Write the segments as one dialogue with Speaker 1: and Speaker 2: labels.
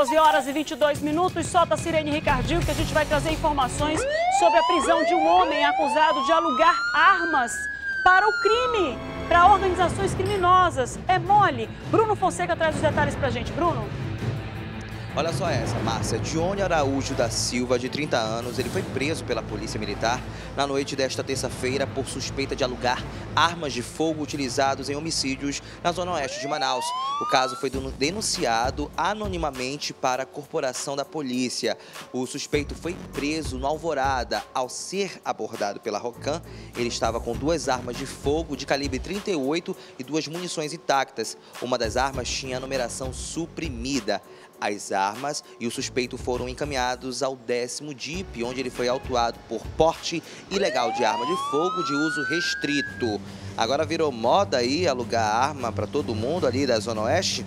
Speaker 1: 12 horas e 22 minutos, solta a Sirene Ricardinho que a gente vai trazer informações sobre a prisão de um homem acusado de alugar armas para o crime, para organizações criminosas. É mole. Bruno Fonseca traz os detalhes para a gente. Bruno.
Speaker 2: Olha só essa, Márcia. Dione Araújo da Silva, de 30 anos, ele foi preso pela Polícia Militar na noite desta terça-feira por suspeita de alugar armas de fogo utilizados em homicídios na zona oeste de Manaus. O caso foi denunciado anonimamente para a corporação da polícia. O suspeito foi preso no Alvorada. Ao ser abordado pela Rocan, ele estava com duas armas de fogo de calibre 38 e duas munições intactas. Uma das armas tinha a numeração suprimida as armas e o suspeito foram encaminhados ao décimo DIP, onde ele foi autuado por porte ilegal de arma de fogo de uso restrito. Agora virou moda aí alugar arma para todo mundo ali da Zona Oeste?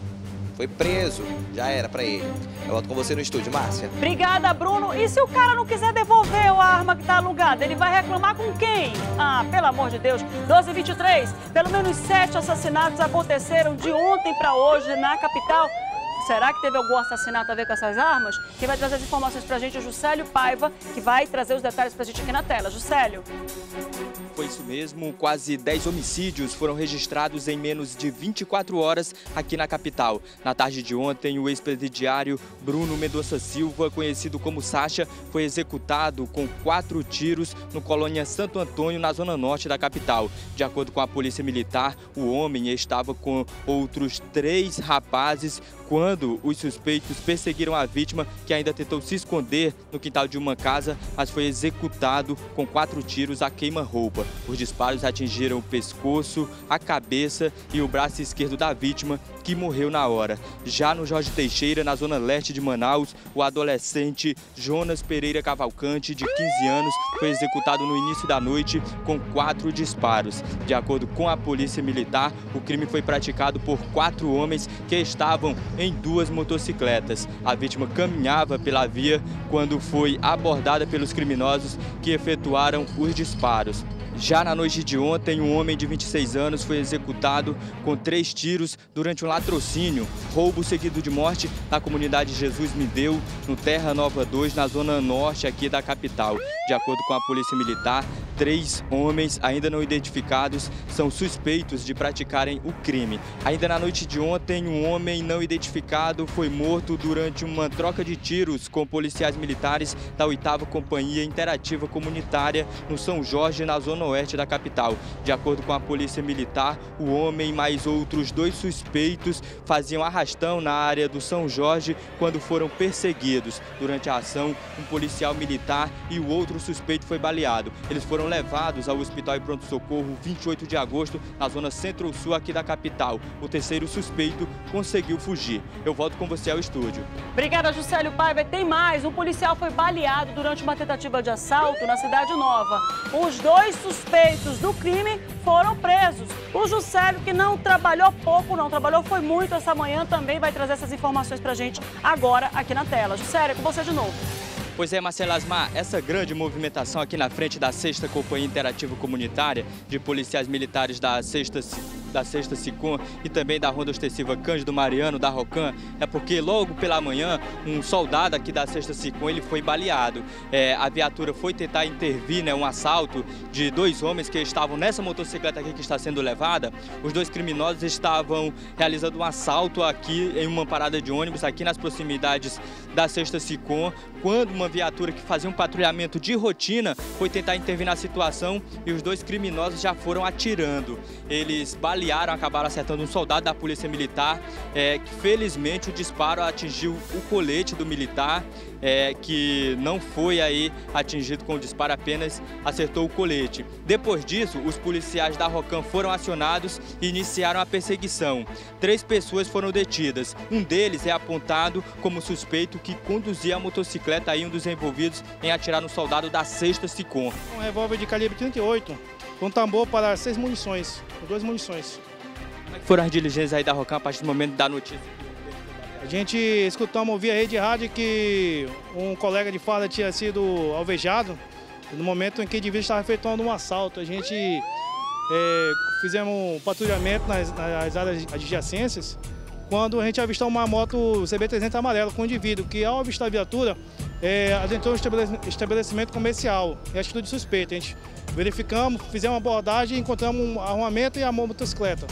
Speaker 2: Foi preso, já era para ele. Eu volto com você no estúdio, Márcia.
Speaker 1: Obrigada, Bruno. E se o cara não quiser devolver a arma que está alugada, ele vai reclamar com quem? Ah, pelo amor de Deus. 12 e 23, pelo menos sete assassinatos aconteceram de ontem para hoje na capital. Será que teve algum assassinato a ver com essas armas? Quem vai trazer as informações para a gente é o Juscelio Paiva, que vai trazer os detalhes para a gente aqui na tela. Juscelio.
Speaker 3: Foi isso mesmo, quase 10 homicídios foram registrados em menos de 24 horas aqui na capital. Na tarde de ontem, o ex-presidiário Bruno Mendonça Silva, conhecido como Sacha, foi executado com quatro tiros no colônia Santo Antônio, na zona norte da capital. De acordo com a polícia militar, o homem estava com outros três rapazes quando os suspeitos perseguiram a vítima, que ainda tentou se esconder no quintal de uma casa, mas foi executado com quatro tiros a queima-roupa. Os disparos atingiram o pescoço, a cabeça e o braço esquerdo da vítima, que morreu na hora. Já no Jorge Teixeira, na zona leste de Manaus, o adolescente Jonas Pereira Cavalcante, de 15 anos, foi executado no início da noite com quatro disparos. De acordo com a polícia militar, o crime foi praticado por quatro homens que estavam em duas motocicletas. A vítima caminhava pela via quando foi abordada pelos criminosos que efetuaram os disparos. Já na noite de ontem, um homem de 26 anos foi executado com três tiros durante um latrocínio, roubo seguido de morte na comunidade Jesus Me Deu, no Terra Nova 2, na zona norte aqui da capital. De acordo com a Polícia Militar, três homens ainda não identificados são suspeitos de praticarem o crime. Ainda na noite de ontem, um homem não identificado foi morto durante uma troca de tiros com policiais militares da 8 Companhia Interativa Comunitária no São Jorge, na zona oeste da capital. De acordo com a polícia militar, o homem e mais outros dois suspeitos faziam arrastão na área do São Jorge quando foram perseguidos. Durante a ação, um policial militar e o outro suspeito foi baleado. Eles foram levados ao Hospital e Pronto Socorro 28 de agosto, na zona centro-sul aqui da capital. O terceiro suspeito conseguiu fugir. Eu volto com você ao estúdio.
Speaker 1: Obrigada, Juscelio Paiva. Tem mais. Um policial foi baleado durante uma tentativa de assalto na Cidade Nova. Os dois suspeitos do crime foram presos. O Juscelio, que não trabalhou pouco, não trabalhou foi muito essa manhã, também vai trazer essas informações pra gente agora aqui na tela. Juscelio, é com você de novo.
Speaker 3: Pois é, Marcelo Asmar, essa grande movimentação aqui na frente da 6 Companhia Interativa Comunitária de policiais militares da 6 da Sexta Sicom e também da Ronda Ostensiva Cândido Mariano, da Rocan, é porque logo pela manhã, um soldado aqui da Sexta Sicom, ele foi baleado. É, a viatura foi tentar intervir, né, um assalto de dois homens que estavam nessa motocicleta aqui que está sendo levada. Os dois criminosos estavam realizando um assalto aqui em uma parada de ônibus, aqui nas proximidades da Sexta Sicom, quando uma viatura que fazia um patrulhamento de rotina foi tentar intervir na situação e os dois criminosos já foram atirando. Eles balearam acabaram acertando um soldado da Polícia Militar, é, que felizmente o disparo atingiu o colete do militar, é, que não foi aí atingido com o disparo, apenas acertou o colete. Depois disso, os policiais da Rocan foram acionados e iniciaram a perseguição. Três pessoas foram detidas. Um deles é apontado como suspeito que conduzia a motocicleta aí, um dos envolvidos em atirar no soldado da 6 Sicom.
Speaker 4: Um revólver de calibre 38 com tambor para seis munições, com duas munições.
Speaker 3: Como é foram as diligências aí da Rocan a partir do momento da notícia?
Speaker 4: A gente escutamos via rede rádio que um colega de farda tinha sido alvejado no momento em que de estava efetuando um assalto. A gente é, fizemos um patrulhamento nas, nas áreas adjacências quando a gente avistou uma moto CB300 amarela com indivíduo que, ao avistar a viatura, é, adentrou um estabelecimento comercial em atitude suspeita. A gente verificamos, fizemos uma abordagem encontramos um armamento e a motocicleta.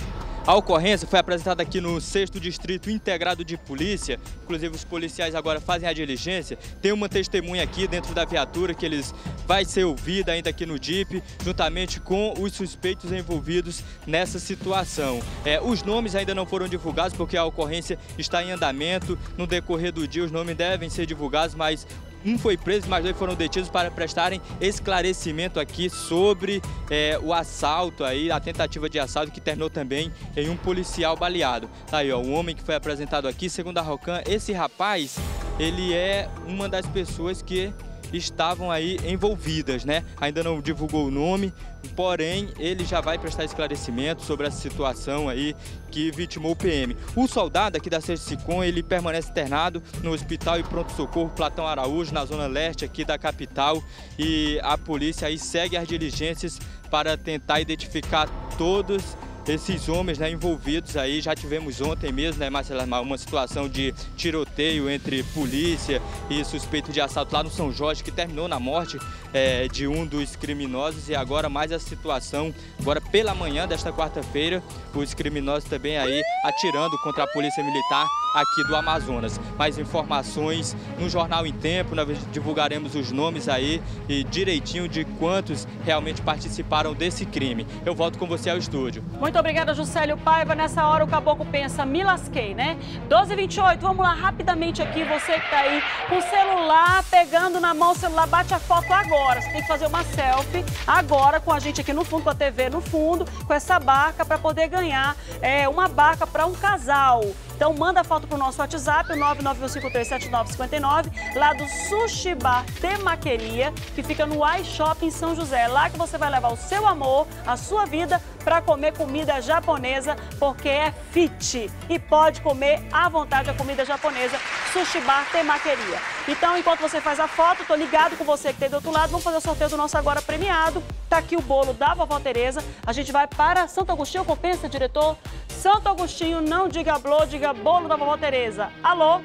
Speaker 3: A ocorrência foi apresentada aqui no 6 Distrito Integrado de Polícia. Inclusive, os policiais agora fazem a diligência. Tem uma testemunha aqui dentro da viatura que eles vai ser ouvida ainda aqui no DIP, juntamente com os suspeitos envolvidos nessa situação. É, os nomes ainda não foram divulgados porque a ocorrência está em andamento. No decorrer do dia, os nomes devem ser divulgados, mas um foi preso, mas dois foram detidos para prestarem esclarecimento aqui sobre é, o assalto aí, a tentativa de assalto que terminou também em um policial baleado. Tá aí, ó, o homem que foi apresentado aqui, segundo a Rocan, esse rapaz, ele é uma das pessoas que estavam aí envolvidas, né? Ainda não divulgou o nome, porém ele já vai prestar esclarecimento sobre a situação aí que vitimou o PM. O soldado aqui da Sexticom, ele permanece internado no Hospital e Pronto Socorro Platão Araújo, na zona leste aqui da capital, e a polícia aí segue as diligências para tentar identificar todos esses homens né, envolvidos aí, já tivemos ontem mesmo, né, Marcelo uma situação de tiroteio entre polícia e suspeito de assalto lá no São Jorge, que terminou na morte é, de um dos criminosos. E agora mais a situação, agora pela manhã desta quarta-feira, os criminosos também aí atirando contra a polícia militar aqui do Amazonas. Mais informações no Jornal em Tempo, nós divulgaremos os nomes aí e direitinho de quantos realmente participaram desse crime. Eu volto com você ao estúdio.
Speaker 1: Muito obrigada, Juscelio Paiva. Nessa hora o caboclo pensa, me lasquei, né? 12h28, vamos lá rapidamente aqui, você que tá aí com o celular, pegando na mão o celular, bate a foto agora. Você tem que fazer uma selfie agora com a gente aqui no fundo, com a TV no fundo, com essa barca para poder ganhar é, uma barca para um casal. Então manda foto pro nosso WhatsApp, o 991537959, lá do Sushi Bar Temaqueria, que fica no iShop em São José. Lá que você vai levar o seu amor, a sua vida, para comer comida japonesa, porque é fit e pode comer à vontade a comida japonesa. Sushi Bar Temaqueria. Então, enquanto você faz a foto, tô ligado com você que tem do outro lado, vamos fazer o sorteio do nosso agora premiado. Tá aqui o bolo da vovó Tereza. A gente vai para Santo Agostinho, compensa, diretor? Santo Agostinho, não diga blô, diga bolo da vovó Tereza. Alô?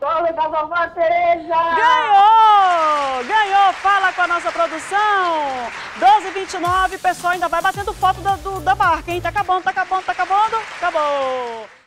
Speaker 5: Bolo da vovó Tereza!
Speaker 1: Ganhou! Ganhou! Fala com a nossa produção! 12h29, pessoal ainda vai batendo foto da, do, da barca, hein? Tá acabando, tá acabando, tá acabando? Acabou!